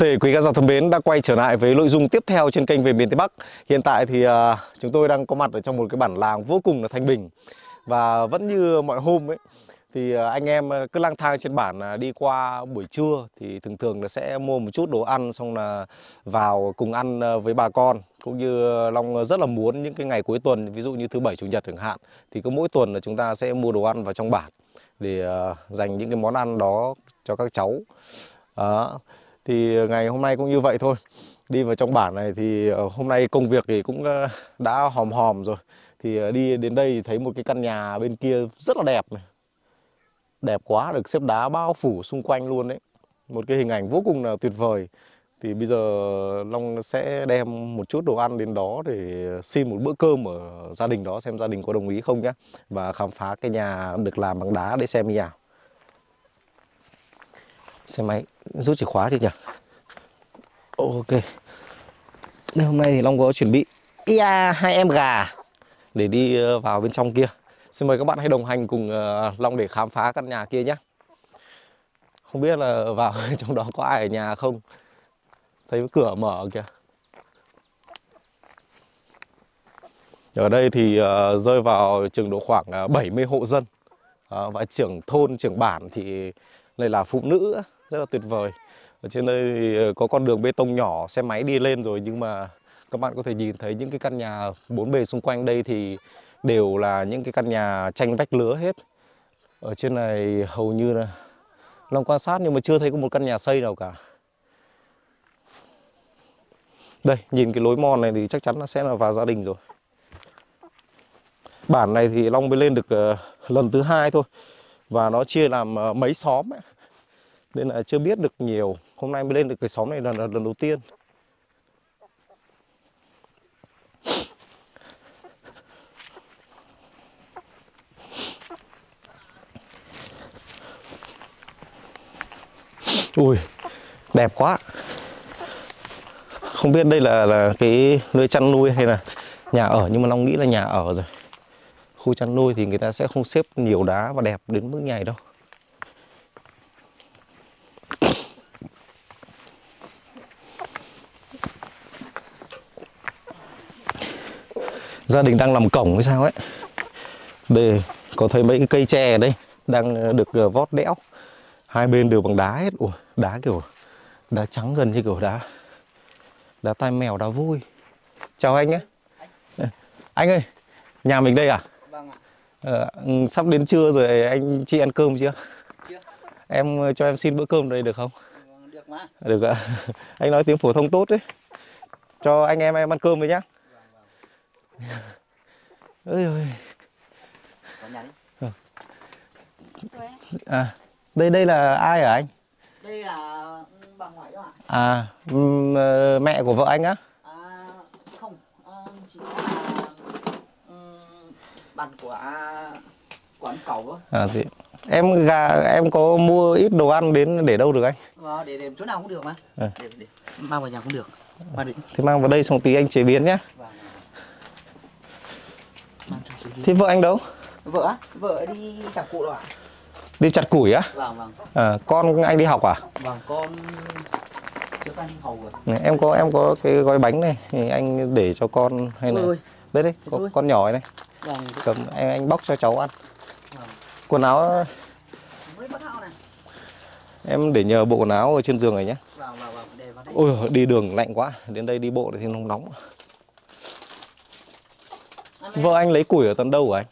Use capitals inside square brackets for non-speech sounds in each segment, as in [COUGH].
Thể quý khán giả thân mến đã quay trở lại với nội dung tiếp theo trên kênh về miền Tây Bắc. Hiện tại thì uh, chúng tôi đang có mặt ở trong một cái bản làng vô cùng là thanh bình và vẫn như mọi hôm ấy thì uh, anh em à, cứ lang thang trên bản uh, đi qua buổi trưa thì thường thường là sẽ mua một chút đồ ăn xong là vào cùng ăn uh, với bà con cũng như Long rất là muốn những cái ngày cuối tuần ví dụ như thứ bảy chủ nhật chẳng hạn thì cứ mỗi tuần là chúng ta sẽ mua đồ ăn vào trong bản để uh, dành những cái món ăn đó cho các cháu. Đó thì ờ, ngày hôm nay cũng như vậy thôi. Đi vào trong bản này thì ờ, hôm nay công việc thì cũng ờ, đã hòm hòm rồi. Thì đi đến đây thấy một cái căn nhà bên kia rất là đẹp này. Đẹp quá, được xếp đá bao phủ xung quanh luôn đấy. Một cái hình ảnh vô cùng là tuyệt vời. Thì bây giờ Long sẽ đem một chút đồ ăn đến đó để xin một bữa cơm ở gia đình đó, xem gia đình có đồng ý không nhé và khám phá cái nhà được làm bằng đá để xem như nào. Xe máy rút chìa khóa thì nhỉ? Ok. Đây, hôm nay thì long có chuẩn bị ia hai em gà để đi ờ, vào bên trong kia. Xin mời các bạn hãy đồng hành cùng ờ, long để khám phá căn nhà kia nhé. Không biết là vào [LAUGHS] trong đó có ai ở nhà không? Thấy cửa mở kìa. Ở đây thì uh, rơi vào chừng độ khoảng uh, 70 hộ dân. Uh, và trưởng thôn trưởng bản thì đây là phụ nữ rất là tuyệt vời. Ở trên đây thì ờ, có con đường bê tông nhỏ, xe máy đi lên rồi, nhưng mà các bạn có thể nhìn thấy những cái căn nhà bốn bề xung quanh đây thì đều là những cái căn nhà tranh vách lứa hết. Ở trên này hầu như là Long quan sát nhưng mà chưa thấy có một căn nhà xây nào cả. Đây, nhìn cái lối mòn này thì chắc chắn là sẽ là vào gia đình rồi. Bản này thì Long mới lên được ờ, lần thứ hai thôi và nó chia làm ờ, mấy xóm ấy nên là chưa biết được nhiều. Hôm nay mới lên được cái xóm này là lần, lần đầu tiên. Ui đẹp quá. Không biết đây là là cái nơi chăn nuôi hay là nhà ở nhưng mà long nghĩ là nhà ở rồi. Khu chăn nuôi thì người ta sẽ không xếp nhiều đá và đẹp đến mức nhảy đâu. Gia đình đang làm cổng hay sao ấy. Đây có thấy mấy cái cây tre ở đây đang ờ, được ờ, vót đẽo. Hai bên đều bằng đá hết. Ủa, đá kiểu đá trắng gần như kiểu đá đá tai mèo đá vui. Chào anh nhé anh ơi nhà mình đây à? Vâng ạ. Ờ, ừ, sắp đến trưa rồi anh chị ăn cơm chưa? Chưa. Em ờ, cho em xin bữa cơm đây được không? Vâng, được mà. Được ạ. [LAUGHS] Anh nói tiếng phổ thông tốt đấy. Cho anh em em ăn cơm với nhá ơi ơi đi. À đây đây là ai hả anh? Đây là bà ngoại đó ạ à ừm, ờ, mẹ của vợ anh á? À không. À, chỉ là um, bạn của quán cẩu thôi. À thì em gà em có mua ít đồ ăn đến để đâu được anh? Vâng, để để chỗ nào cũng được mà. À. để, để mang vào nhà cũng được. Mang thì mang vào đây xong tí anh chế biến nhé vâng, thế vợ anh đâu? Vợ á? Vợ đi chặt cụ rồi ạ. Đi chặt củi á? Vâng vâng. À, con anh đi học à? Vâng con trước anh hầu rồi. Này, em có em có cái gói bánh này thì anh để cho con hay là đây có Ôi. con nhỏ này vâng cầm anh anh bóc cho cháu ăn. Vâng. Quần áo mới bắt hao này. em để nhờ bộ quần áo ở trên giường này nhé. Vâng vâng vâng để vào đây. Ôi giời, đi đường lạnh quá. Đến đây đi bộ thì nóng nóng vợ anh lấy củi ở tận đâu của anh?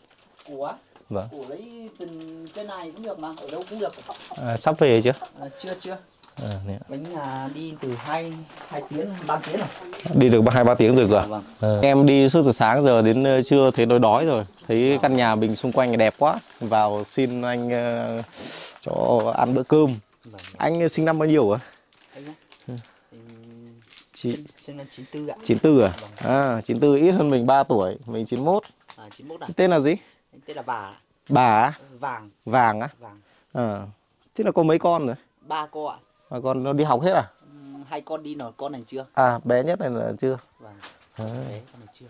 Củ á? Vâng. Củ lấy từng cái này cũng được mà ở đâu cũng được. À, sắp về chưa? À, chưa chưa. À, ạ. bánh à, đi từ hai hai tiếng ba tiếng rồi. Đi được hai ba tiếng rồi cơ à? vâng. Ờ. Em đi suốt từ sáng giờ đến ờ, trưa thấy đói đói rồi. Thấy căn nhà mình xung quanh đẹp quá. Vào xin anh ờ, cho ăn bữa cơm. Vâng. Anh sinh năm bao nhiêu à? anh nhá Ừ. Thì Chị sinh năm 94 ạ 94 à? À 94 ít hơn mình 3 tuổi Mình 91 à, 91 ạ Tên là gì? tên là bà Bà á? vàng Vàng á? vàng À. Thế là có mấy con rồi? ba cô ạ Mà con nó đi học hết à? Ừm, hai con đi nổi con này chưa À bé nhất này là chưa vâng à. đấy con này chưa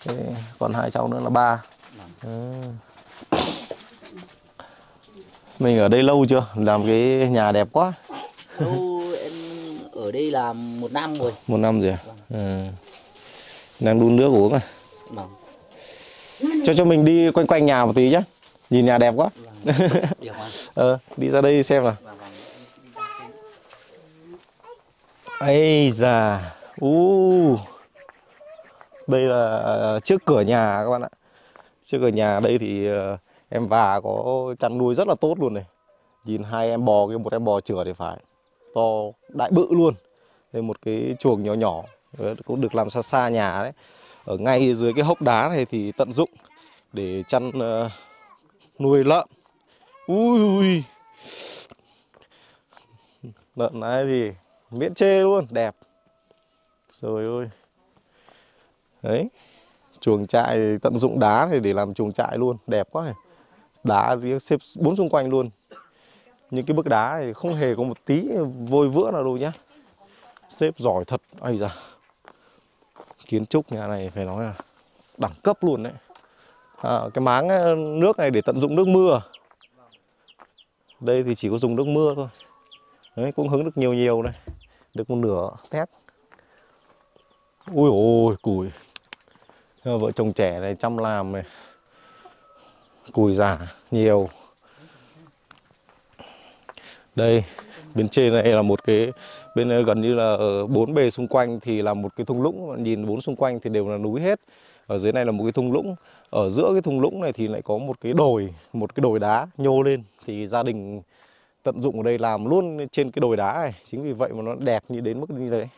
Thế còn hai cháu nữa là ba vâng à. Mình ở đây lâu chưa? Làm cái nhà đẹp quá em ở đây là một năm rồi. Một năm rồi à? à. đang đun nước uống à? Vâng. Cho cho mình đi quanh quanh nhà một tí nhé nhìn nhà đẹp quá. Vâng. [LAUGHS] Ờ đi ra đây xem nào. Vâng vâng. Ấy già u. Đây là ờ, trước cửa nhà các bạn ạ. Trước cửa nhà đây thì ờ, em và có chăn nuôi rất là tốt luôn này. Nhìn hai em bò kia một em bò chửa thì phải to đại bự luôn. Đây một cái chuồng nhỏ nhỏ cũng được làm xa xa nhà đấy. Ở ngay dưới cái hốc đá này thì tận dụng để chăn uh, nuôi lợn. Ui ui lợn này thì miễn chê luôn đẹp. Rồi ôi. Đấy chuồng trại tận dụng đá này để làm chuồng trại luôn đẹp quá này. Đá xếp bốn xung quanh luôn những cái bức đá thì không hề có một tí vôi vữa nào đâu nhá. Xếp giỏi thật. Ây da. Kiến trúc nhà này phải nói là đẳng cấp luôn đấy. À, cái máng ờ, nước này để tận dụng nước mưa. Đây thì chỉ có dùng nước mưa thôi. Đấy cũng hứng được nhiều nhiều đây, được một nửa tét ui ôi củi vợ chồng trẻ này chăm làm này. Củi giả nhiều đây, bên trên này là một cái, bên ờ, gần như là bốn bề xung quanh thì là một cái thung lũng. Nhìn bốn xung quanh thì đều là núi hết. Ở dưới này là một cái thung lũng. Ở giữa cái thung lũng này thì lại có một cái đồi, một cái đồi đá nhô lên. Thì gia đình tận dụng ở đây làm luôn trên cái đồi đá này. Chính vì vậy mà nó đẹp như đến mức như thế.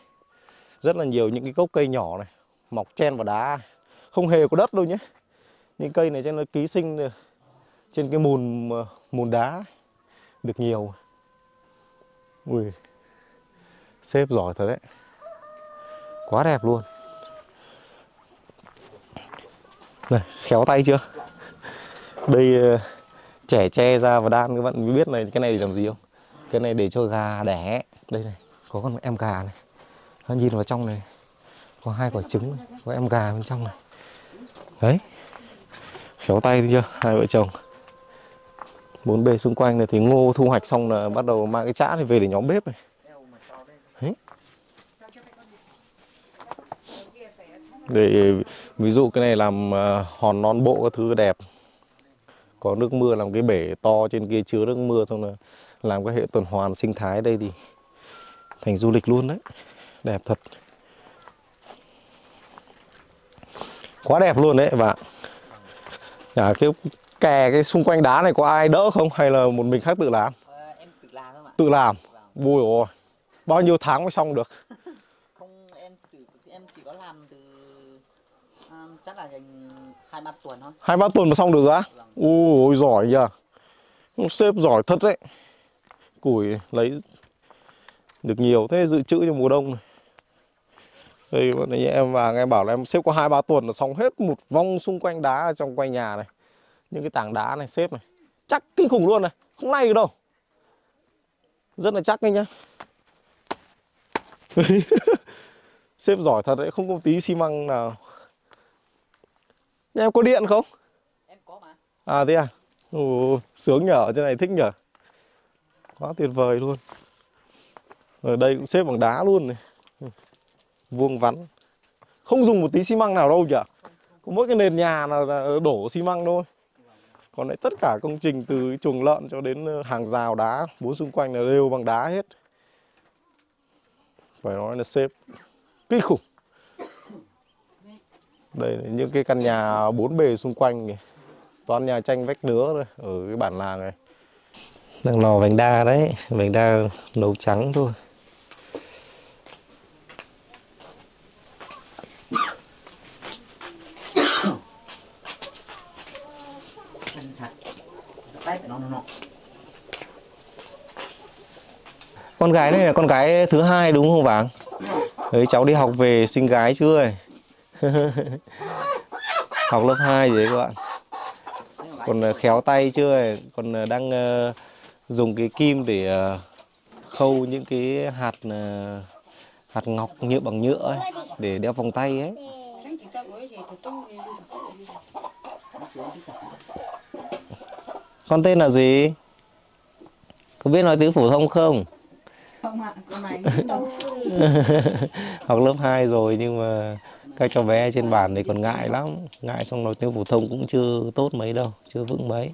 Rất là nhiều những cái gốc cây nhỏ này, mọc chen vào đá. Không hề có đất đâu nhé. Những cây này cho nó ký sinh trên cái mùn mùn đá được nhiều ui, xếp giỏi thật đấy. Quá đẹp luôn. Này, khéo tay chưa? Đây ờ, trẻ tre ra và đan, các bạn biết này, cái này để làm gì không? Cái này để cho gà đẻ. Đây này, có con em gà này. Nó nhìn vào trong này, có hai quả trứng này. có em gà bên trong này. Đấy, khéo tay chưa, hai vợ chồng? Bốn bề xung quanh này thì ngô thu hoạch xong là bắt đầu mang cái chã này về để nhóm bếp này. Đấy. để ví dụ cái này làm à, hòn non bộ các thứ đẹp. Có nước mưa làm cái bể to trên kia chứa nước mưa xong là làm cái hệ tuần hoàn sinh thái đây thì thành du lịch luôn đấy. Đẹp thật. Quá đẹp luôn đấy và à, cái kè cái xung quanh đá này có ai đỡ không? Hay là một mình khác tự làm? Ờ, em tự làm thôi tự làm? Vâng. Vui rồi. Bao nhiêu tháng mới xong được? [LAUGHS] Không em tự em chỉ có làm từ um, chắc là dành hai ba tuần thôi. Hai ba tuần mà xong được á? Vâng. ui giỏi nhờ. Xếp giỏi thật đấy. Củi lấy được nhiều thế dự trữ cho mùa đông này. Đây bọn em và em bảo là em xếp có hai ba tuần là xong hết một vòng xung quanh đá trong quanh nhà này những cái tảng đá này xếp này chắc kinh khủng luôn này không lay được đâu rất là chắc đấy nhá [LAUGHS] xếp giỏi thật đấy không có tí xi măng nào Nhà em có điện không em có mà À thế à? Ồ, sướng nhở, trên này thích nhở. Quá tuyệt vời luôn. Ở đây cũng xếp bằng đá luôn này. Vuông vắn. Không dùng một tí xi măng nào đâu nhở. Có mỗi cái nền nhà là đổ xi măng thôi. Còn lại tất cả công trình từ chuồng lợn cho đến ờ, hàng rào đá, bốn xung quanh là đều bằng đá hết. Phải nói là xếp kinh khủng. Đây là những cái căn nhà bốn bề xung quanh này. toàn nhà tranh vách nứa thôi, ở cái bản làng này đang lò vành đa đấy, vành đa nấu trắng thôi em sạch tay phải nó nó nó con gái này là con gái thứ hai đúng không bạn? đấy, cháu đi học về sinh gái chưa [LAUGHS] ấy? học lớp 2 rồi đấy các bạn còn ờ, khéo tay chưa ấy? còn ờ, đang ờ, dùng cái kim để khâu những cái hạt hạt ngọc nhựa bằng nhựa ấy, để đeo vòng tay ấy con tên là gì có biết nói tiếng phổ thông không không ạ? Con này [LAUGHS] học lớp 2 rồi nhưng mà các cháu bé trên bản thì còn ngại lắm. Ngại xong nói tiếng phổ thông cũng chưa tốt mấy đâu chưa vững mấy.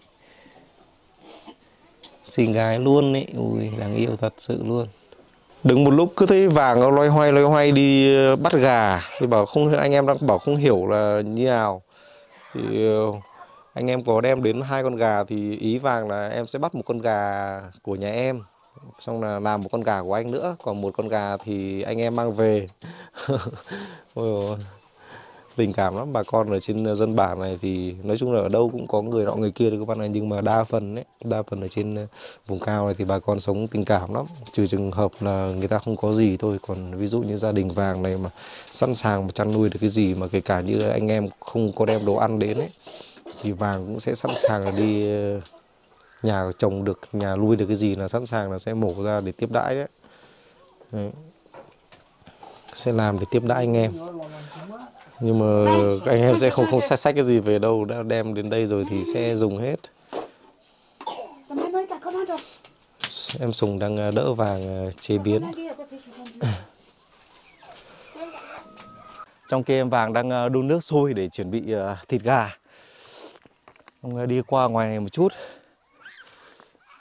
Xinh gái luôn ấy ui đáng yêu thật sự luôn. Đứng một lúc cứ thấy vàng nó loay hoay loay hoay đi ờ, bắt gà. Thì bảo không anh em đang bảo không hiểu là như nào. Thì ờ, anh em có đem đến hai con gà thì ý vàng là em sẽ bắt một con gà của nhà em xong là làm một con gà của anh nữa, còn một con gà thì anh em mang về. [LAUGHS] Ôi tình cảm lắm. Bà con ở trên dân bản này thì nói chung là ở đâu cũng có người nọ người kia được các bạn này nhưng mà đa phần ấy, đa phần ở trên ờ, vùng cao này thì bà con sống tình cảm lắm. Trừ trường hợp là người ta không có gì thôi. Còn ví dụ như gia đình vàng này mà sẵn sàng mà chăn nuôi được cái gì mà kể cả như anh em không có đem đồ ăn đến ấy, thì vàng cũng sẽ sẵn sàng là đi ờ, nhà trồng được nhà nuôi được cái gì là sẵn sàng là sẽ mổ ra để tiếp đãi đấy, đấy. sẽ làm để tiếp đãi anh em. Nhưng mà anh em sẽ không không xách xách cái gì về đâu đã đem đến đây rồi thì sẽ dùng hết. Em sùng đang à, đỡ vàng à, chế biến. Trong kia em vàng đang à, đun nước sôi để chuẩn bị thịt gà. Ông đi qua ngoài này một chút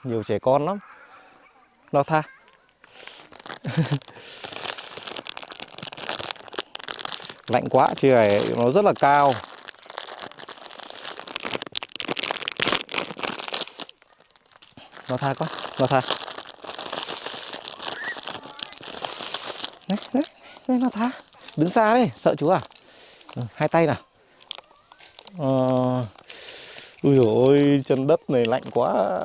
nhiều trẻ con lắm. Nó tha. [LAUGHS] Lạnh quá chứ này nó rất là cao. Nó tha quá nó tha. Đấy, đấy, đấy nó tha. Đứng xa đấy sợ chú à? Ừ, hai tay nào. Ờ... ui dồi ôi chân đất này lạnh quá.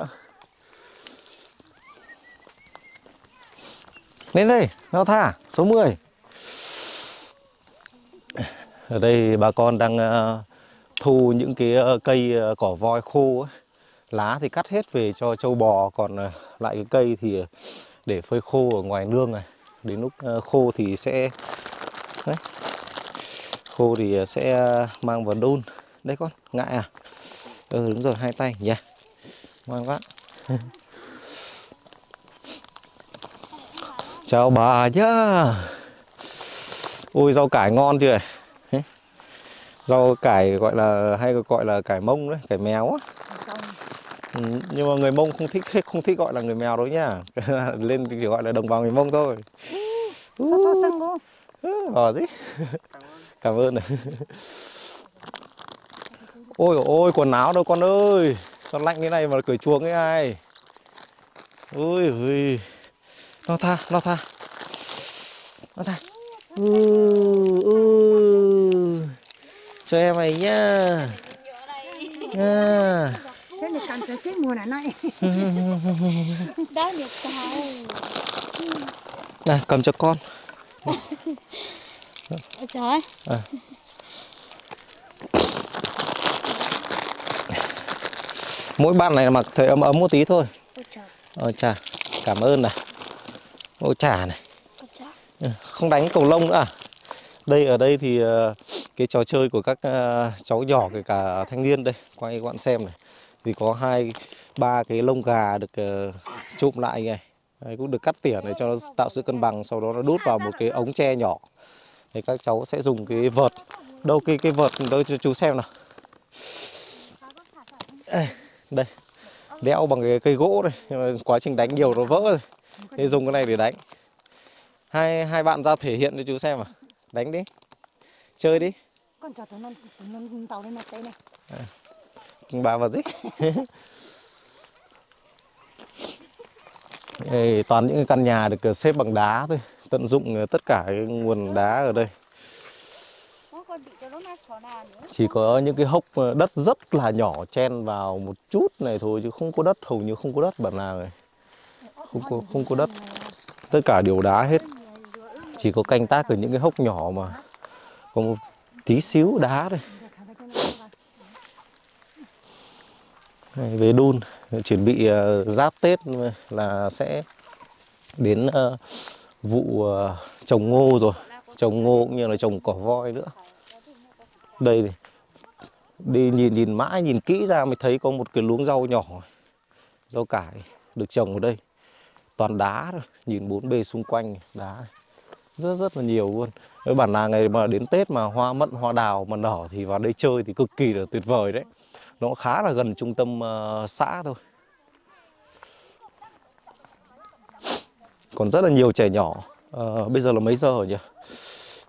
Lên đây nó tha, số 10 ở đây bà con đang ờ, thu những cái ờ, cây ờ, cỏ voi khô lá thì cắt hết về cho trâu bò, còn lại cái cây thì để phơi khô ở ngoài nương này. Đến lúc khô thì sẽ, đấy. Khô thì sẽ mang vào đun. Đây con, ngại à? Ừ đúng rồi, hai tay, nhỉ. Ngoan quá. [LAUGHS] chào bà nhá ôi rau cải ngon chưa rau cải gọi là hay gọi là cải mông đấy cải mèo á ừ, nhưng mà người mông không thích [LAUGHS] không thích gọi là người mèo đâu nhá [LAUGHS] lên chỉ gọi là đồng bào người mông thôi Cho cho sưng cô. Ờ gì? Cảm ơn. Ôi ôi quần áo đâu con ơi. Sao lạnh thế này mà cởi chuồng ấy ai? Ôi ôi. Nó tha, nó tha. Nó tha. Ừ, ừ. Cho em này nhá. Nha. Thế này càng cái mùa này này. [LAUGHS] đã được Này cầm cho con. Trời Mỗi bạn này mặc thấy ấm ấm một tí thôi. ôi trời Ôi chà, cảm ơn này. Ôi chà này. Ừ, không đánh cầu lông nữa à? Đây ở đây thì ờ, cái trò chơi của các ờ, cháu nhỏ kể cả thanh niên đây, quay các bạn xem này. Thì có hai ba cái lông gà được ờ, chụm lại này. Đấy, cũng được cắt tỉa để cho nó tạo sự cân bằng, sau đó nó đút vào một cái ống tre nhỏ. Thì các cháu sẽ dùng cái vợt. Đâu cái cái vợt đâu cho chú xem nào. Đây. Đẽo bằng cái cây gỗ này, nhưng mà quá trình đánh nhiều nó vỡ rồi. Thế dùng cái này để đánh. Hai hai bạn ra thể hiện cho chú xem à đánh đi. Chơi đi. Con cho tụi nó tụi nó tàu lên mặt tay này. bà vào gì [LAUGHS] Ê, toàn những cái căn nhà được xếp bằng đá thôi. Tận dụng tất cả cái nguồn đá ở đây. Chỉ có những cái hốc đất rất là nhỏ chen vào một chút này thôi chứ không có đất hầu như không có đất bản nào này không có không có đất. Tất cả đều đá hết. Chỉ có canh tác ở những cái hốc nhỏ mà có một tí xíu đá thôi. Này, về đun chuẩn bị uh, giáp Tết là sẽ đến uh, vụ uh, trồng ngô rồi. Trồng ngô cũng như là trồng cỏ voi nữa. Đây này đi nhìn nhìn mãi nhìn kỹ ra mới thấy có một cái luống rau nhỏ rau cải được trồng ở đây toàn đá thôi. Nhìn bốn bề xung quanh đá rất rất là nhiều luôn. Với bản làng này mà đến tết mà hoa mận hoa đào mà nở thì vào đây chơi thì cực kỳ là tuyệt vời đấy. Nó khá là gần trung tâm uh, xã thôi. Còn rất là nhiều trẻ nhỏ. Uh, bây giờ là mấy giờ rồi nhỉ?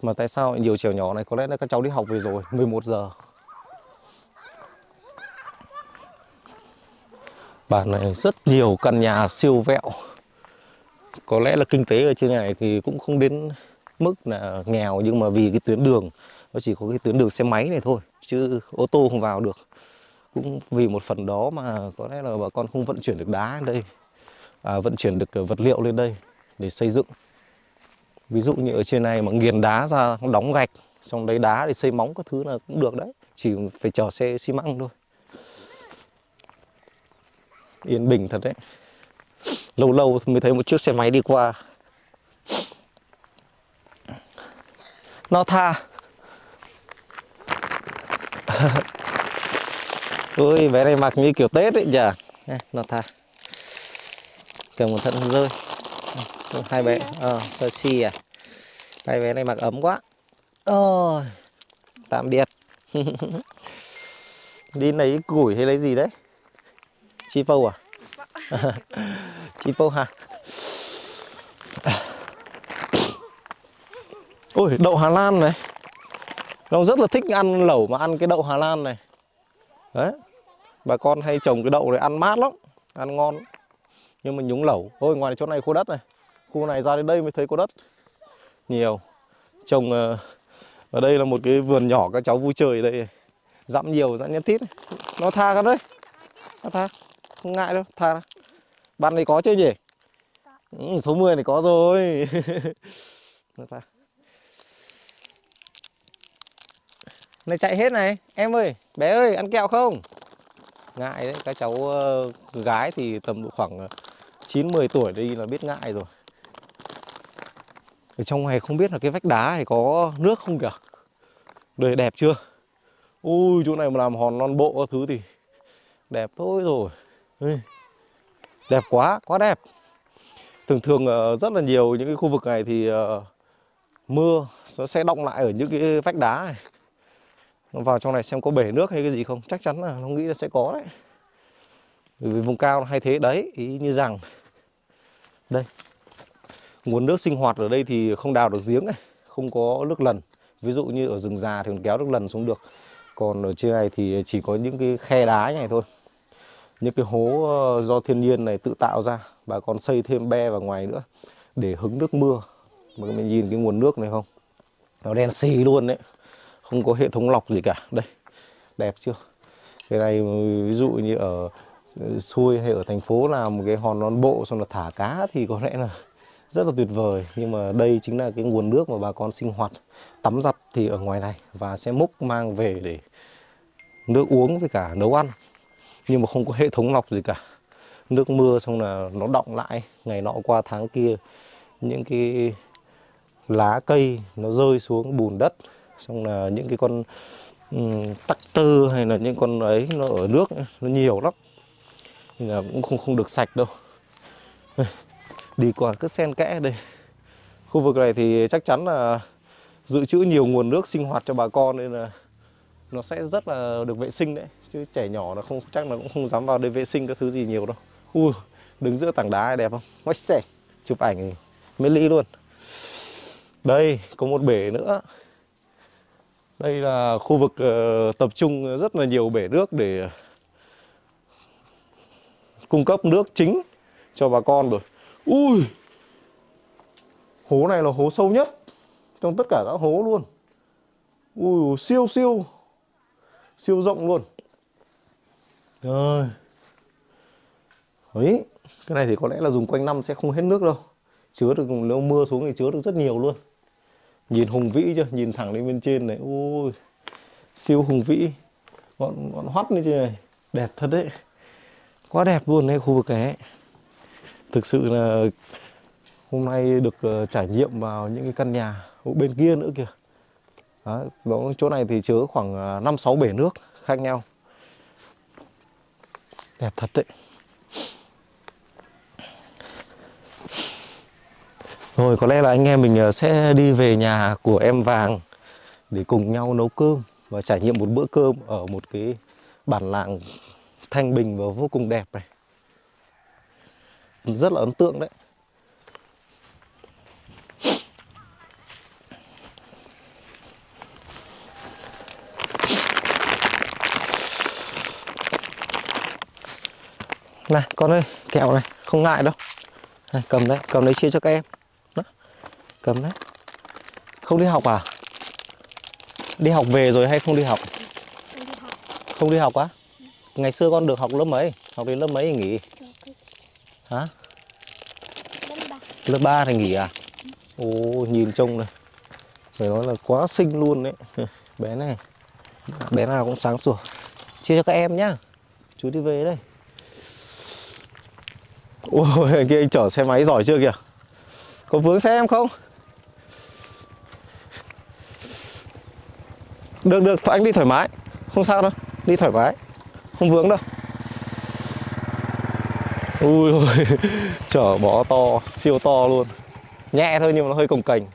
Mà tại sao nhiều trẻ nhỏ này? Có lẽ là các cháu đi học về rồi 11 giờ. Bản này rất nhiều căn nhà siêu vẹo có lẽ là kinh tế ở trên này thì cũng không đến mức là nghèo nhưng mà vì cái tuyến đường nó chỉ có cái tuyến đường xe máy này thôi chứ ô tô không vào được. Cũng vì một phần đó mà có lẽ là bà con không vận chuyển được đá lên đây à, vận chuyển được ờ, vật liệu lên đây để xây dựng. Ví dụ như ở trên này mà nghiền đá ra đóng gạch xong lấy đá để xây móng các thứ là cũng được đấy chỉ phải chở xe xi măng thôi. Yên bình thật đấy lâu lâu mới thấy một chiếc xe máy đi qua. Nó tha. [LAUGHS] Ôi bé này mặc như kiểu tết ấy nhỉ? Nó tha. Cầm một thân không rơi ừ, hai bé. Ờ sơ si à. Hai bé này mặc ấm quá. Ôi, tạm biệt. [LAUGHS] Đi lấy củi hay lấy gì đấy? Chi phâu à? [LAUGHS] chị bô hả ôi, đậu Hà Lan này. Nó rất là thích ăn lẩu mà ăn cái đậu Hà Lan này. Đấy. Bà con hay trồng cái đậu này ăn mát lắm, ăn ngon. Nhưng mà nhúng lẩu. Ôi, ngoài chỗ này khô đất này. Khu này ra đến đây mới thấy có đất. Nhiều. Trồng ờ, ở đây là một cái vườn nhỏ các cháu vui chơi ở đây. Dặm nhiều, dặm nhất tít nó tha con đấy. Nó tha. Không ngại đâu, tha ban này có chưa nhỉ? Ừ, số 10 này có rồi. [LAUGHS] Này chạy hết này. Em ơi bé ơi ăn kẹo không? Ngại đấy các cháu ờ, gái thì tầm độ khoảng ờ, 9 10 tuổi đây là biết ngại rồi. Ở trong này không biết là cái vách đá này có nước không kìa. Đây đẹp chưa? Ui chỗ này mà làm hòn non bộ các thứ thì Đẹp thôi rồi. Ê, Đẹp quá, quá đẹp Thường thường ờ, rất là nhiều những cái khu vực này thì ờ, Mưa nó sẽ động lại ở những cái vách đá này Vào trong này xem có bể nước hay cái gì không Chắc chắn là nó nghĩ là sẽ có đấy Bởi vì vùng cao nó hay thế đấy Ý như rằng Đây Nguồn nước sinh hoạt ở đây thì không đào được giếng này, không có nước lần. Ví dụ như ở rừng già thì còn kéo nước lần xuống được. Còn ở trên này thì chỉ có những cái khe đá như này thôi. Những cái hố ờ, do thiên nhiên này tự tạo ra. Bà con xây thêm be vào ngoài nữa để hứng nước mưa. Mà mình nhìn cái nguồn nước này không? Nó đen xì luôn đấy. Không có hệ thống lọc gì cả. Đây, đẹp chưa? Cái này ví dụ như ở ờ, xuôi hay ở thành phố làm một cái hòn non bộ xong là thả cá thì có lẽ là [LAUGHS] rất là tuyệt vời nhưng mà đây chính là cái nguồn nước mà bà con sinh hoạt tắm giặt thì ở ngoài này và sẽ múc mang về để nước uống với cả nấu ăn nhưng mà không có hệ thống lọc gì cả. Nước mưa xong là nó động lại. Ngày nọ qua tháng kia những cái lá cây nó rơi xuống bùn đất. Xong là những cái con um, tắc tơ hay là những con ấy nó ở nước nó nhiều lắm. Nên là cũng không không được sạch đâu. [LAUGHS] Đi qua cứ sen kẽ đây. Khu vực này thì chắc chắn là dự trữ nhiều nguồn nước sinh hoạt cho bà con nên là nó sẽ rất là được vệ sinh đấy chứ trẻ nhỏ nó không chắc là cũng không dám vào đây vệ sinh các thứ gì nhiều đâu. Ui đứng giữa tảng đá này đẹp không? Quá xẻ chụp ảnh thì mê ly luôn. Đây có một bể nữa. Đây là khu vực uh, tập trung rất là nhiều bể nước để cung cấp nước chính cho bà con rồi. Ui Hố này là hố sâu nhất Trong tất cả các hố luôn. Ui siêu siêu. Siêu rộng luôn. Rồi. Đấy Cái này thì có lẽ là dùng quanh năm sẽ không hết nước đâu. Chứa được nếu mưa xuống thì chứa được rất nhiều luôn. Nhìn hùng vĩ chưa? Nhìn thẳng lên bên trên này. Ui Siêu hùng vĩ. Ngọn, ngọn hoắt như thế này. Đẹp thật đấy. Quá đẹp luôn đấy khu vực này ấy. Thực sự là hôm nay được uh, trải nghiệm vào những cái căn nhà ở bên kia nữa kìa đó, chỗ này thì chứa khoảng à, năm sáu bể nước khác nhau đẹp thật đấy Rồi có lẽ là anh em mình à, sẽ đi về nhà của em Vàng để cùng nhau nấu cơm và trải nghiệm một bữa cơm ở một cái bản làng thanh bình và vô cùng đẹp này. Rất là ấn tượng đấy. Này con ơi, kẹo này, không ngại đâu. Này, cầm đấy, cầm đấy chia cho các em. Đó. Cầm đấy. Không đi học à? Đi học về rồi hay không đi học? Không đi học. á à? á? Ngày xưa con được học lớp mấy? Học đến lớp mấy thì nghỉ? Hả? Ba. Lớp 3 thì nghỉ à? Ồ, nhìn trông này. Phải nói là quá xinh luôn đấy. [LAUGHS] Bé này. Bé nào cũng sáng sủa. Chia cho các em nhá. Chú đi về đây. Ôi, kia anh chở xe máy giỏi chưa kìa? Có vướng xe em không? Được, được, anh đi thoải mái. Không sao đâu, đi thoải mái. Không vướng đâu. Ui ôi, [LAUGHS] chở bó to, siêu to luôn. Nhẹ thôi nhưng mà nó hơi cồng cành.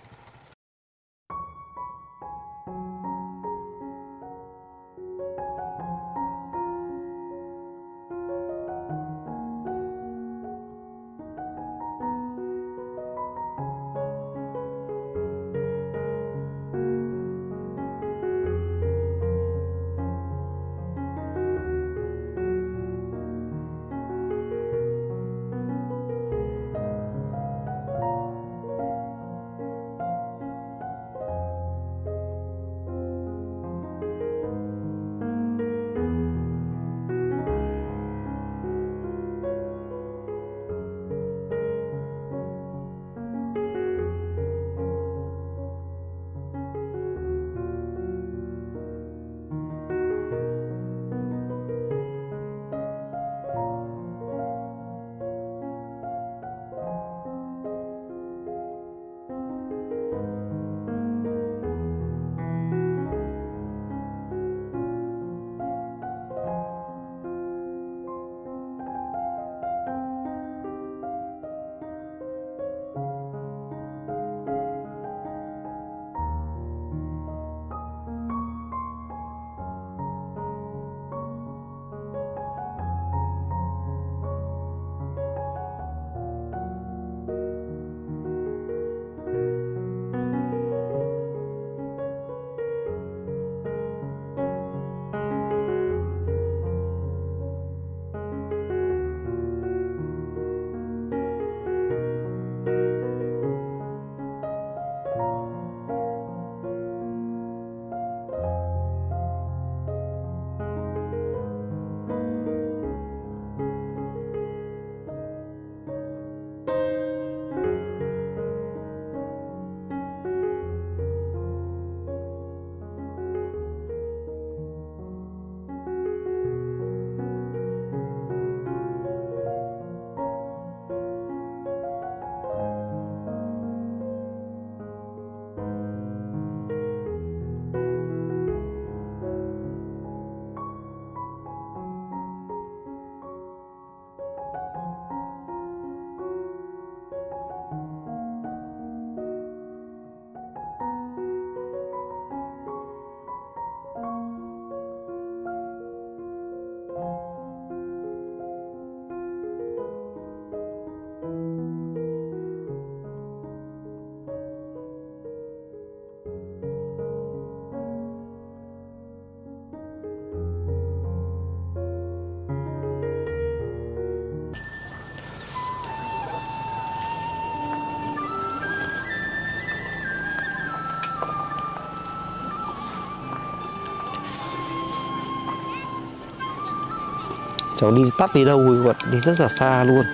Cháu đi tắt đi đâu Ui vật đi rất là xa luôn.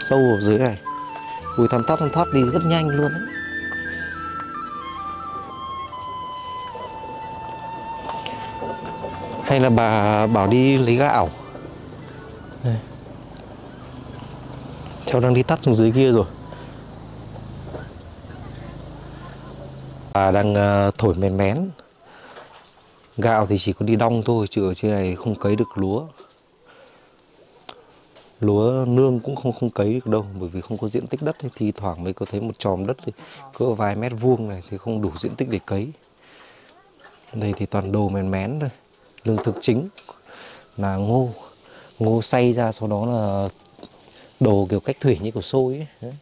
Sâu ở dưới này. Ui thăm tắt thăm thoát đi rất nhanh luôn đấy. Hay là bà, bảo đi lấy gạo Đây. Cháu đang đi tắt xuống dưới kia rồi. Bà đang ờ, thổi mèn mén. Gạo thì chỉ có đi đong thôi, Chứ ở trên này không cấy được lúa lúa nương cũng không không cấy được đâu, bởi vì không có diện tích đất ấy. thì thoảng mới có thấy một chòm đất thì cỡ vài mét vuông này thì không đủ diện tích để cấy đây thì toàn đồ mèn mén thôi, lương thực chính là ngô ngô xay ra sau đó là đồ kiểu cách thủy như của xôi ấy. Đấy.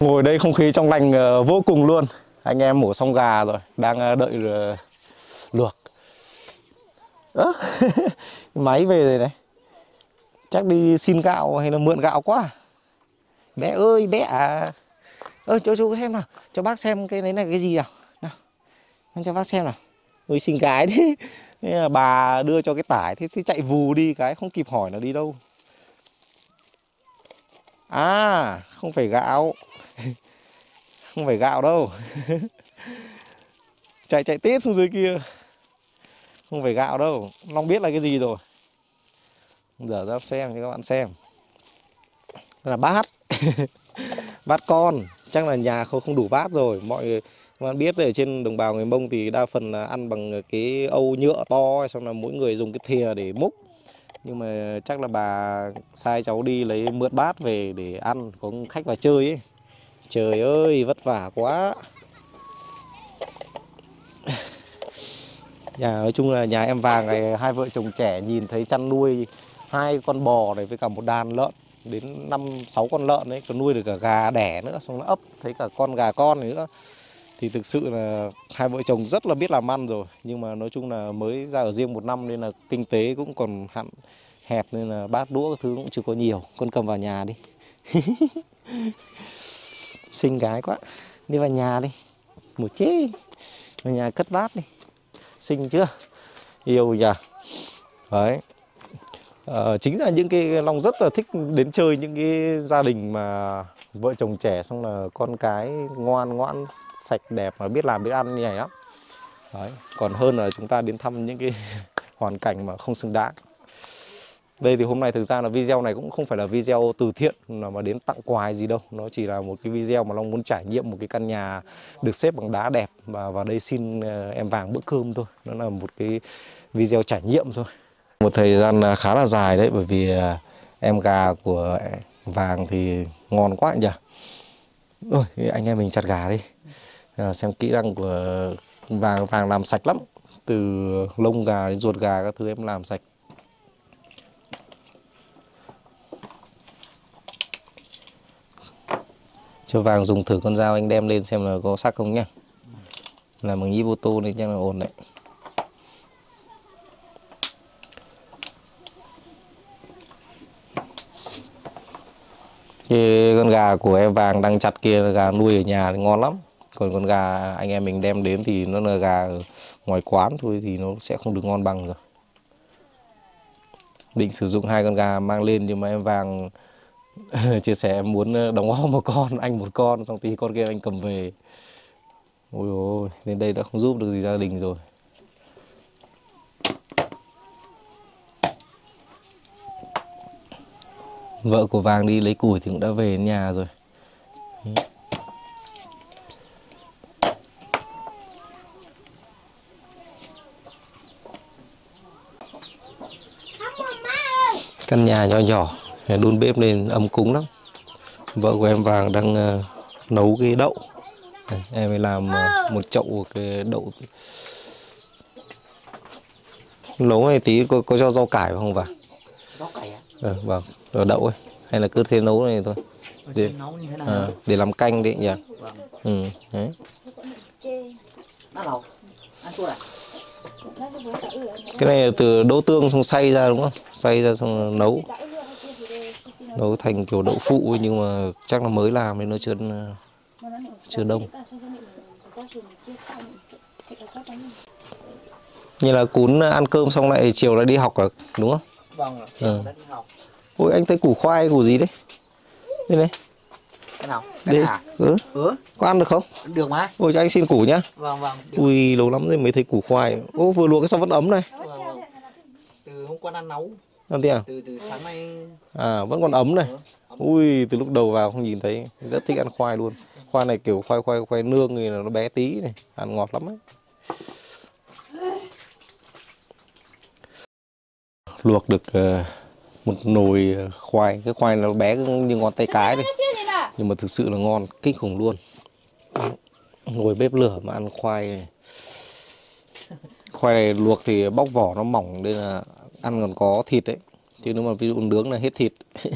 Ngồi đây không khí trong lành ờ, vô cùng luôn. Anh em mổ xong gà rồi, đang ờ, đợi ờ, luộc. Ơ, [LAUGHS] máy về rồi này. Chắc đi xin gạo hay là mượn gạo quá. Bé ơi, bé à. ơi cho chú xem nào, cho bác xem cái đấy là cái gì nào. Nào, cho bác xem nào. Ôi xin cái đấy. Thế là bà đưa cho cái tải, thế, thế chạy vù đi cái không kịp hỏi nó đi đâu. À, không phải gạo [LAUGHS] không phải gạo đâu. [LAUGHS] Chạy chạy tết xuống dưới kia. Không phải gạo đâu. Long biết là cái gì rồi. Dở ra xem cho các bạn xem. Là bát. [LAUGHS] Bát con. Chắc là nhà không không đủ bát rồi. Mọi các bạn biết ở trên đồng bào người mông thì đa phần là ăn bằng cái âu nhựa to xong là mỗi người dùng cái thìa để múc. Nhưng mà chắc là bà sai cháu đi lấy mượn bát về để ăn, có khách vào chơi ấy trời ơi, vất vả quá. Nhà, nói chung là nhà em vàng này, hai vợ chồng trẻ nhìn thấy chăn nuôi hai con bò này với cả một đàn lợn, đến năm, sáu con lợn đấy còn nuôi được cả gà đẻ nữa, xong nó ấp, thấy cả con gà con này nữa. Thì thực sự là hai vợ chồng rất là biết làm ăn rồi, nhưng mà nói chung là mới ra ở riêng một năm nên là kinh tế cũng còn hạn hẹp nên là bát đũa các thứ cũng chưa có nhiều. Con cầm vào nhà đi. [LAUGHS] xinh gái quá. Đi vào nhà đi. Một chế vào nhà cất bát đi. Xinh chưa? Yêu già đấy. Ờ, chính là những cái long rất là thích đến chơi những cái gia đình mà vợ chồng trẻ xong là con cái ngoan ngoãn sạch đẹp mà biết làm biết ăn như này lắm. Đấy. Còn hơn là chúng ta đến thăm những cái [LAUGHS] hoàn cảnh mà không xứng đáng đây thì hôm nay thực ra là video này cũng không phải là video từ thiện mà đến tặng quà gì đâu. Nó chỉ là một cái video mà Long muốn trải nghiệm một cái căn nhà được xếp bằng đá đẹp và vào đây xin ờ, em vàng bữa cơm thôi. Nó là một cái video trải nghiệm thôi. Một thời gian ờ, khá là dài đấy bởi vì ờ, em gà của vàng thì ngon quá nhỉ? Ôi, anh em mình chặt gà đi. À, xem kỹ năng của vàng vàng làm sạch lắm. Từ lông gà đến ruột gà các thứ em làm sạch. Cho vàng dùng thử con dao anh đem lên xem là có sắc không nhá. Làm bằng nhíp ô tô nên chắc là ổn đấy. Cái con gà của em vàng đang chặt kia là gà nuôi ở nhà thì ngon lắm. Còn con gà anh em mình đem đến thì nó là gà ở ngoài quán thôi thì nó sẽ không được ngon bằng rồi. Định sử dụng hai con gà mang lên nhưng mà em vàng [LAUGHS] chia sẻ em muốn ờ, đóng góp một con anh một con xong thì con kia anh cầm về. Ôi ôi đến đây đã không giúp được gì gia đình rồi. Vợ của vàng đi lấy củi thì cũng đã về đến nhà rồi. Căn nhà nhỏ nhỏ đun bếp lên ấm cúng lắm vợ của em vàng đang ờ, nấu cái đậu em ấy làm ờ, một chậu cái đậu nấu này tí có, có cho rau cải không vàng Rau cải á? ờ, vâng rồi đậu ấy hay là cứ thế nấu này thôi Để- nấu như thế nào? à, để làm canh đấy nhỉ Vâng. ừ, đấy. À? cái này từ đỗ tương xong xay ra đúng không xay ra xong nấu nấu thành kiểu đậu phụ nhưng mà chắc là mới làm nên nó chưa chưa đông như là cún ăn cơm xong lại chiều lại đi học à đúng không Vâng ạ. Ừ. Đã đi học. ôi anh thấy củ khoai củ gì đấy đây này Cái nào? Cái đây à? ừ. Ừ. có ăn được không Được mà. ôi cho anh xin củ nhá Vâng vâng. Được. ui lâu lắm rồi mới thấy củ khoai ô vừa luộc cái xong vẫn ấm này Vâng, vâng. Từ hôm qua ăn nấu. Ăn tiện à? Từ, từ sáng nay... À, vẫn còn ấm này. Ui, từ lúc đầu vào không nhìn thấy. Rất thích ăn khoai luôn. Khoai này kiểu khoai khoai khoai nương thì nó bé tí này. Ăn ngọt lắm ấy. Luộc được ờ, một nồi ờ, khoai. Cái khoai nó bé như ngón tay cái này. Nhưng mà thực sự là ngon, kinh khủng luôn. Ngồi bếp lửa mà ăn khoai này khoai này luộc thì bóc vỏ nó mỏng nên là ăn còn có thịt đấy chứ nếu mà ví dụ nướng là hết thịt. [LAUGHS]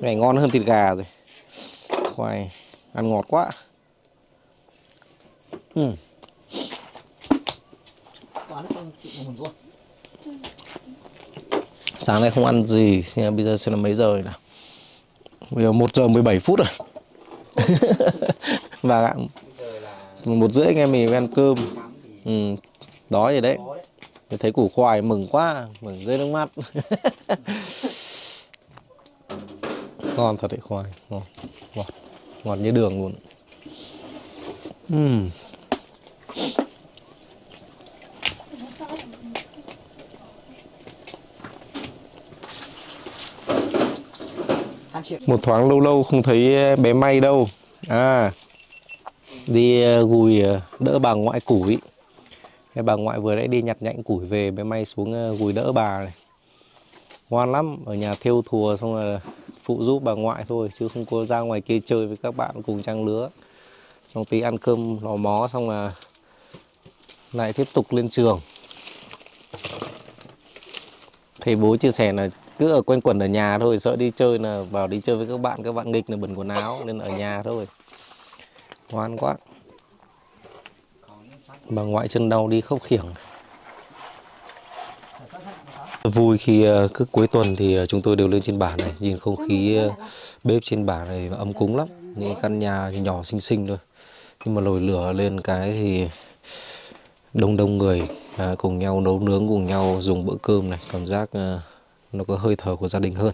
Này ngon hơn thịt gà rồi. Khoai ăn ngọt quá. Ừ. sáng nay không ăn gì thì bây giờ xem là mấy giờ rồi nào. Bây giờ một giờ 17 phút rồi. [LAUGHS] Và ạ, một rưỡi anh em mình ăn cơm. Ừ, đói rồi đấy Tôi thấy củ khoai mừng quá mừng rơi nước mắt. [LAUGHS] Ngon thật đấy khoai ngon ngọt ngọt như đường luôn. Chuyện một thoáng lâu lâu không thấy bé may đâu. À đi ờ, gùi ờ, đỡ bà ngoại củi cái bà ngoại vừa nãy đi nhặt nhạnh củi về bé may xuống ờ, gùi đỡ bà này. Ngoan lắm, ở nhà thiêu thùa xong là phụ giúp bà ngoại thôi, chứ không có ra ngoài kia chơi với các bạn cùng trang lứa. Xong tí ăn cơm lò mó xong là lại tiếp tục lên trường. Thầy bố chia sẻ là cứ ở quanh quẩn ở nhà thôi, sợ đi chơi là vào đi chơi với các bạn các bạn nghịch là bẩn quần áo, nên ở nhà thôi. Ngoan quá bà ngoại chân đau đi khóc khiểng. Vui khi ờ, cứ cuối tuần thì ờ, chúng tôi đều lên trên bản này. Nhìn không khí ờ, bếp trên bản này ấm cúng lắm. Những căn nhà nhỏ xinh xinh thôi. Nhưng mà lồi lửa lên cái thì đông đông người à, cùng nhau nấu nướng cùng nhau dùng bữa cơm này. Cảm giác à, nó có hơi thở của gia đình hơn.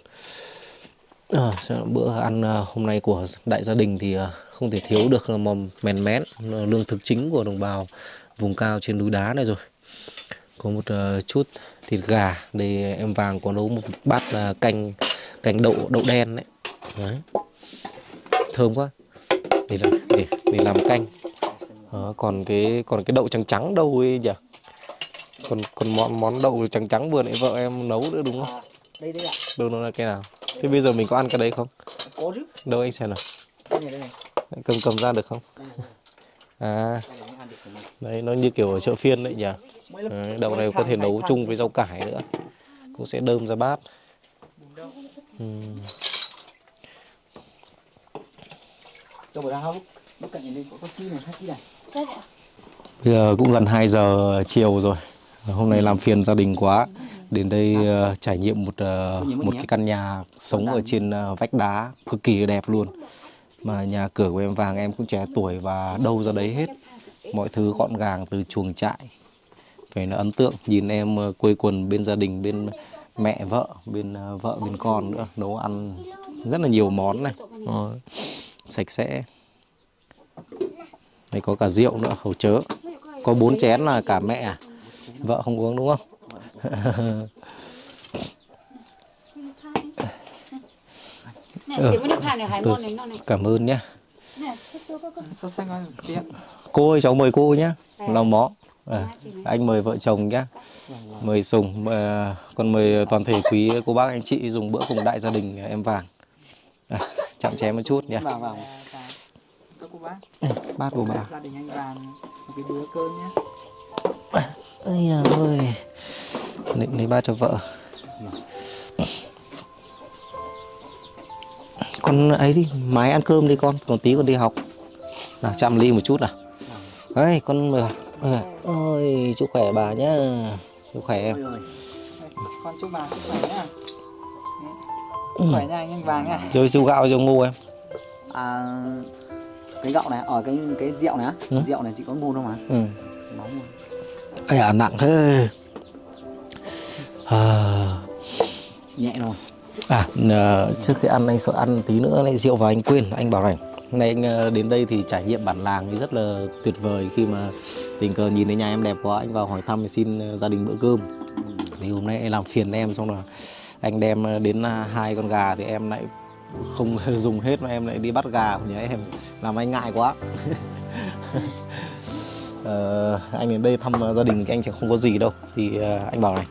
À, bữa ăn à, hôm nay của đại gia đình thì à, không thể thiếu được là mầm mèn mén lương thực chính của đồng bào vùng cao trên núi đá này rồi. Có một à, chút thịt gà đây em vàng có nấu một bát à, canh canh đậu đậu đen đấy, đấy. thơm quá. Để làm để để làm canh. Đó, còn cái còn cái đậu trắng trắng đâu ấy nhỉ? Còn còn món món đậu trắng trắng vừa nãy vợ em nấu nữa đúng không? À, đây đây ạ. Đâu nó là cái nào? Thế bây giờ mình có ăn cái đấy không? Có chứ. Đâu anh xem nào. Cầm cầm ra được không à đấy nó như kiểu ở chợ phiên đấy nhỉ đấy, đậu này có thể nấu chung với rau cải nữa cũng sẽ đơm ra bát này Bây giờ cũng gần 2 giờ chiều rồi. Hôm nay làm phiền gia đình quá. Đến đây ờ, trải nghiệm một ờ, một cái căn nhà sống ở trên ờ, vách đá cực kỳ đẹp luôn. Mà nhà cửa của em vàng em cũng trẻ tuổi và đâu ra đấy hết. Mọi thứ gọn gàng từ chuồng trại. Phải là ấn tượng nhìn em ờ, quây quần bên gia đình bên mẹ vợ, bên ờ, vợ bên con nữa, nấu ăn rất là nhiều món này. Đó. Sạch sẽ. này có cả rượu nữa, hầu chớ. Có bốn chén là cả mẹ à? Vợ không uống đúng không? [LAUGHS] Này, Ừ. này Tôi này nó này. cảm ơn nhé. ăn tiện Cô ơi cháu mời cô nhé. Lòng mó. À, anh mời vợ chồng nhé. Mời Sùng, ờ, còn mời toàn thể quý cô bác anh chị dùng bữa cùng đại gia đình em vàng. À, chạm chén một chút nhé. bác Bát của bà. gia đình anh vàng một cái bữa cơm nhé Ây da ơi. Lấy, lấy bát cho vợ. Con ấy đi, mái ăn cơm đi con, còn tí con đi học. Nào chạm ly một chút nào. Đấy, con mời bà. Ôi, Ôi, chúc khỏe bà nhá. Chúc khỏe em. Ôi ơi. con chúc bà sức khỏe nhá sức khỏe nha anh vàng nha Chơi siêu gạo cho ngu em. à cái gạo này ở cái cái rượu này Ừ. rượu này chị có mua đâu mà Ừ. rồi Ây à, nặng thế. À, nhẹ rồi À, ờ, trước khi ăn anh sợ ăn tí nữa lại rượu vào anh quên, anh bảo rảnh. Hôm nay anh ờ, đến đây thì trải nghiệm bản làng thì rất là tuyệt vời khi mà tình cờ nhìn thấy nhà em đẹp quá, anh vào hỏi thăm xin ờ, gia đình bữa cơm. Thì hôm nay làm phiền em xong rồi anh đem ờ, đến hai con gà thì em lại không [LAUGHS] dùng hết mà em lại đi bắt gà của nhà em làm anh ngại quá. [LAUGHS] uh, anh đến đây thăm gia đình thì anh chẳng không có gì đâu. Thì uh, anh bảo này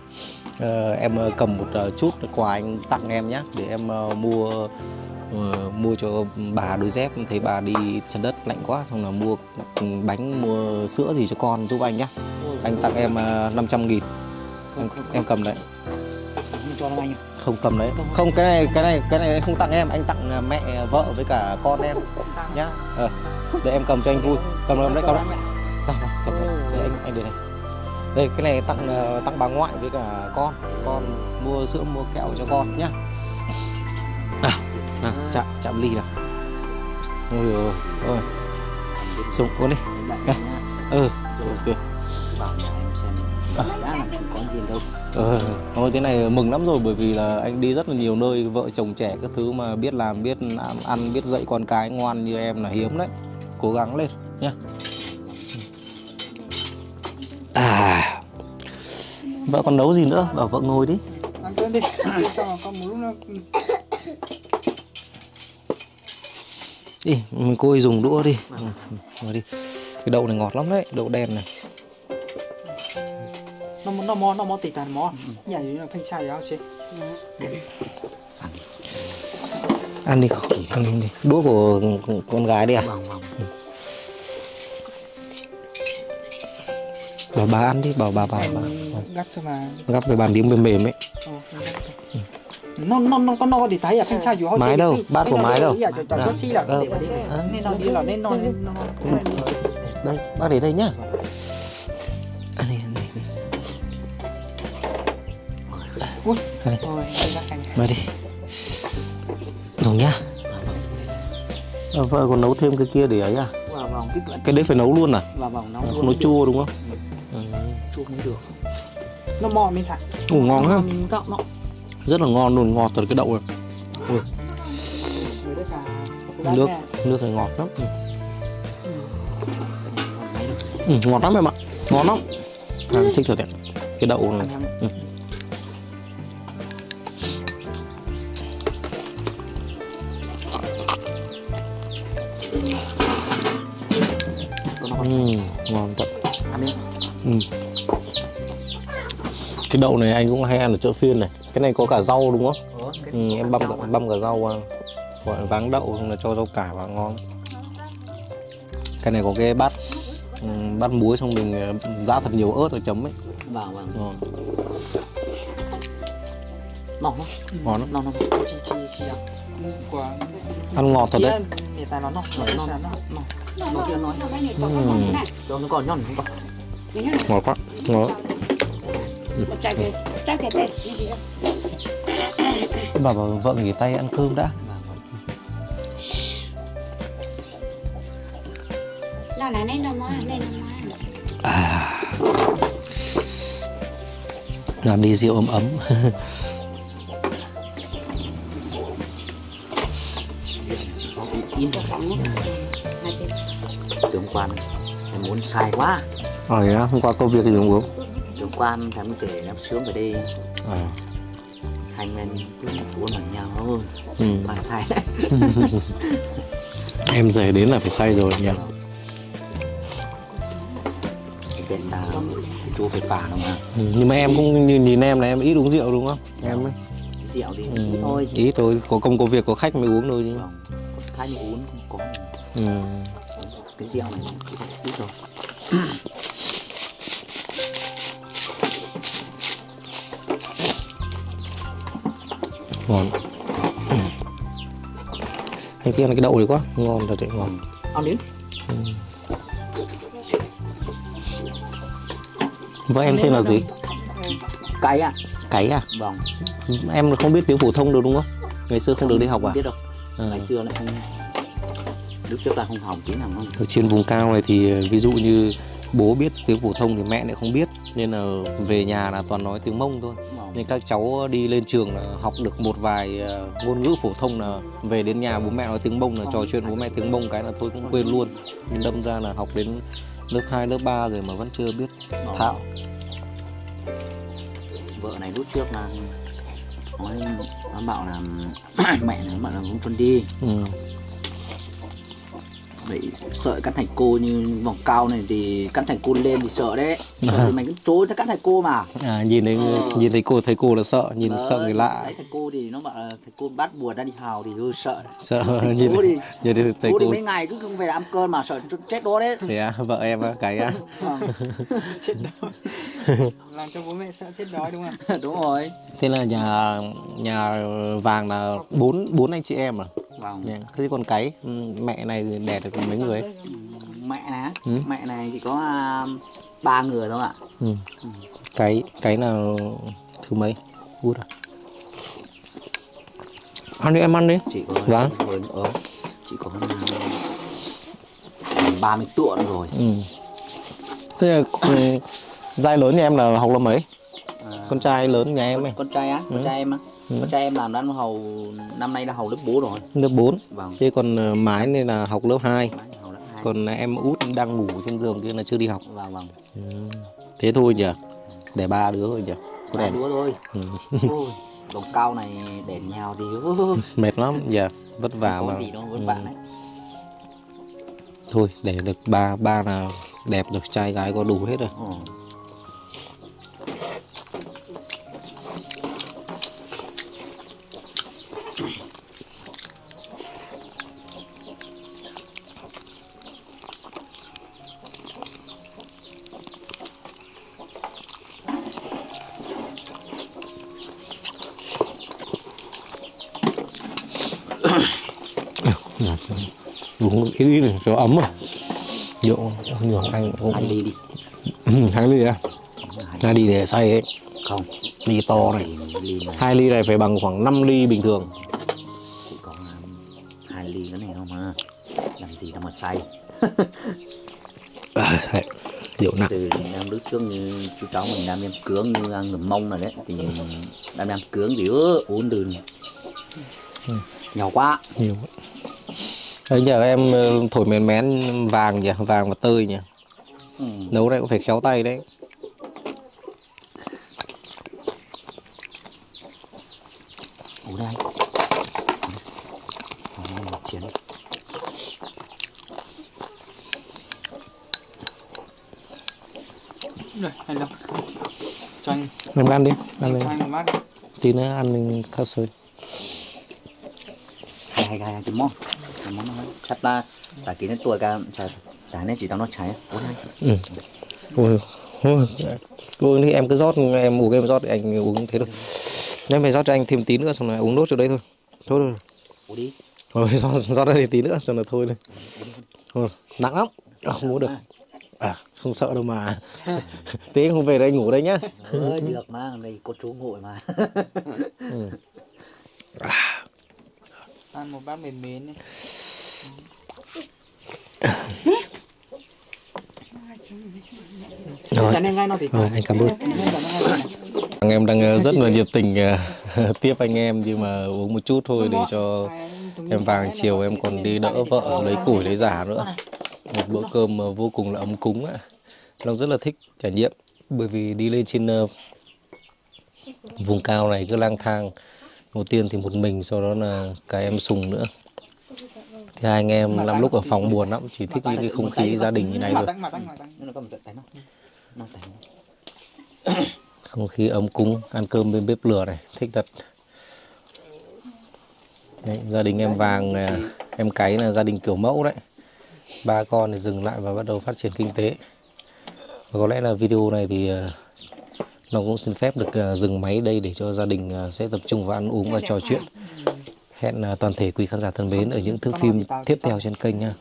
uh, em cầm một uh, chút quà anh tặng em nhé để em uh, mua uh, mua cho bà đôi dép. Thấy bà đi chân đất lạnh quá xong là mua bánh mua sữa gì cho con giúp anh nhé anh tặng em uh, 500 nghìn. Em, em cầm đấy. Không cầm đấy. Không cái này cái này cái này anh không tặng em anh tặng mẹ vợ với cả con em nhá. Ờ, để em cầm cho anh vui. Cầm cầm đấy cầm đấy. Nào, nào, cầm đấy Đây, anh anh để này. Đây cái này tặng ờ, tặng bà ngoại với cả con. Con mua sữa mua kẹo cho con nhá. À, nào chạm chạm ly nào. Ôi ôi ôi. Xuống uống đi. Ừ ok. Bảo nhà em xem không có gì đâu. Ờ, thôi thế này mừng lắm rồi bởi vì là anh đi rất là nhiều nơi vợ chồng trẻ các thứ mà biết làm biết ăn, biết dạy con cái ngoan như em là hiếm đấy. Cố gắng lên nhá à. Vợ còn nấu gì nữa? Bảo vợ ngồi đi. Ăn cơm đi. Xong con một lúc nó đi mình cô ấy dùng đũa đi. Ngồi đi. Cái đậu này ngọt lắm đấy đậu đen này. Nó nó mò nó mò tỉ tàn mò nhà gì là phanh sai đó chứ ăn đi ăn đi. Đũa của con gái đi à vâng vâng bảo bà ăn đi bảo bà bà, bà. gắp cho mà gắp về bàn điếm mềm mềm ấy. Ờ, nó nó nó con nó thì thấy à? Phanh sai gì Mái đâu, bát của mái đâu. dạ cho cho À. có chi là Ờ. để mà đi. Nên nó đi là nên nó nó đây bác để đây nhá. Ăn đi ăn đi ui anh mời đi. Dùng nhá. Ờ, vợ còn nấu thêm cái kia để ấy à? Cái đấy phải nấu luôn à? Nấu không nấu chua đúng không ừ. không được. Nó mò mình sạch Ồ, ngon ha. Mình cọng nó rất là ngon luôn ngọt từ cái đậu này Ui, rồi cả nước nước này ngọt lắm. Ừ. Ừ, ngọt lắm em ạ. Ngon lắm. À, thích rồi đấy cái đậu này. Ừ. đậu này anh cũng hay ăn ở chợ phiên này. Cái này có cả rau đúng không? Ủa, cái- Ừ, em băm cả, à? băm cả rau. Gọi là váng đậu là cho rau cải vào ngon. Cái này có cái bát ừ, bát muối xong mình ờ, giã thật nhiều ớt rồi chấm ấy, vâng vâng ngon. ngon lắm Ngon lắm. ngon lắm chi chi chi à quả Ăn ngọt thật đấy. người ta nó nó nó nó nó nó nó chưa nói Ừ, cho nó còn nhon không còn ngọt quá. Ngọt. Bảo bảo vợ nghỉ tay ăn cơm đã. Nó là nên nó nói, nên nó nói. Làm đi rượu ấm ấm. in tưởng quan em muốn sai quá Ờ à, hôm qua công việc gì không uống? Quan thằng rể em sướng về đây À. thành lên uống bằng nhau thôi Ừ. quan sai [LAUGHS] Em rể đến là phải say rồi nhỉ. dệt ta chú phải phả đâu mà Ừ, nhưng mà em cũng nhìn, nhìn em là em ít uống rượu đúng không? Em ấy. rượu đi Ừ, thôi Ý tôi có công có việc có khách mới uống thôi chứ. vâng khai như uống không có Ừ. cái rượu này ít rồi [CLEARS THROAT] [CLEARS THROAT] Ngon. Ừ. Anh thích ăn cái đậu này quá, ngon thật đấy, ngon. ăn đi Vợ em tên là gì? cái à Cái à? vâng Em không biết tiếng phổ thông đâu đúng không? Ngày xưa không được đi học à? biết đâu À. ngày xưa lại không lúc trước là không học tí nào không Ở trên vùng cao này thì ờ, ví dụ như bố biết tiếng phổ thông thì mẹ lại không biết nên là về nhà là toàn nói tiếng Mông thôi. Nên các cháu đi lên trường là học được một vài ờ, ngôn ngữ phổ thông là về đến nhà bố mẹ nói tiếng bông là trò chuyện bố mẹ tiếng bông cái là tôi cũng quên luôn. Nhưng đâm ra là học đến lớp 2, lớp 3 rồi mà vẫn chưa biết thạo. Vợ này lúc trước là nói nó bảo là [CLEARS THROAT] mẹ nó bảo là không cho đi. Ừ. Đấy, sợi cắt thành cô như vòng cao này thì cắt thành cô lên thì sợ đấy. Sợ thì mình cứ trốn cho cắt thành cô mà. À, nhìn thấy nhìn thấy cô thấy cô là sợ nhìn Đấy, sợ người lạ. Đấy, thầy cô thì nó bảo là thầy cô bắt buồn ra đi hào thì hơi sợ. Sợ [LAUGHS] nhìn Cô thì- nhìn thấy thấy Cô thì mấy ngày cứ không về làm cơn mà sợ chết đó đấy. Thế à, vợ em á, cái á. [LAUGHS] [LAUGHS] Chết đói. Làm cho bố mẹ sợ chết đói đúng không? Đúng rồi. Thế là nhà nhà vàng là bốn bốn anh chị em à Vâng Dạ, thế còn cái ừ, mẹ này đẻ được mấy người? Mẹ này Ừ. Mẹ này chỉ có à, ba người thôi ạ Ừ. cái cái nào thứ mấy út à ăn đi em ăn đi Chỉ có Vâng. người nữa ờ, Chỉ có ba mươi tượng rồi ừ. thế là ừ, giai lớn nhà em là học lớp mấy à, con trai lớn nhà em ấy Con trai á, con Ừ. trai em á Ừ. Con trai em làm đang hầu Năm nay đã hầu lớp 4 rồi. Lớp 4 Vâng. Thế còn ờ, mái này là học lớp 2 Mãi hầu lớp 2 còn em út đang ngủ trên giường kia là chưa đi học. Vâng vâng. Ừ. thế thôi nhỉ để ba đứa thôi nhỉ có Ba đứa thôi. Ừ. [LAUGHS] Đồng cao này đèn nhau thì [LAUGHS] [LAUGHS] mệt lắm nhỉ vất vả mà. gì đâu vất Ừ. vả đấy. Thôi để được ba ba là đẹp rồi. Trai gái có đủ hết rồi. Ồ. uống ít ít cho ấm à. Rượu nhiều anh cũng Hai ly đi. Hai ly à? Hai ly để xay ấy? Không. Ly to này. Hai ly này phải bằng khoảng 5 ly bình thường. Chỉ có hai ly cái này thôi mà làm gì đâu mà say. [LAUGHS] À, đấy, rượu nặng. Từ năm lúc trước như chú cháu mình đang em cưỡng như ăn người mông rồi đấy thì đang em cưỡng thì ớ, uống đường nhỏ quá. Nhiều đấy giờ em ờ, thổi mén mén vàng nhỉ vàng và tơi nhỉ ừ. nấu này cũng phải khéo tay đấy uống đây chiến rồi hay lắm cho anh em ăn đi ăn đi cho anh một bát đi. tí nữa ăn khá sôi cái món cái món nó sắp là tại kỳ đến tuổi cả. Tại tại nên chỉ tao nó cháy đây ừ. ôi ôi ôi thì em cứ rót em uống em rót anh uống thế thôi. Nếu mày rót cho anh thêm tí nữa xong rồi uống nốt chỗ đấy thôi. Thôi thôi. Uống đi. Rồi [LAUGHS] rót rót ra đây tí nữa xong rồi thôi thôi. Thôi nặng lắm. Không uống được. À không sợ đâu mà. [LAUGHS] Tí không về đây ngủ đây nhá. Ơi, được mà đây có chú ngồi mà. Ăn một bát mềm mến đi rồi. Dạ, rồi anh cảm ơn. Anh em đang ờ, rất là nhiệt tình ờ, [LAUGHS] tiếp anh em nhưng mà uống một chút thôi để cho em vàng chiều em còn đi đỡ vợ lấy củi lấy giả nữa. Một bữa cơm ờ, vô cùng là ấm cúng ạ. Long rất là thích trải nghiệm bởi vì đi lên trên vùng cao này cứ lang thang. Đầu tiên thì một mình sau đó là cả em sùng nữa thì hai anh em làm lúc ở phòng buồn lắm chỉ thích những cái không khí gia đình như này nó không khí ấm cúng ăn cơm bên bếp lửa này thích thật đấy, gia đình em vàng à, em cái là gia đình kiểu mẫu đấy ba con thì dừng lại và bắt đầu phát triển kinh tế và có lẽ là video này thì à, nó cũng xin phép được à, dừng máy đây để cho gia đình à, sẽ tập trung vào ăn uống và trò chuyện hẹn à, toàn thể quý khán giả thân mến ở những thước phim tiếp theo trên kênh nha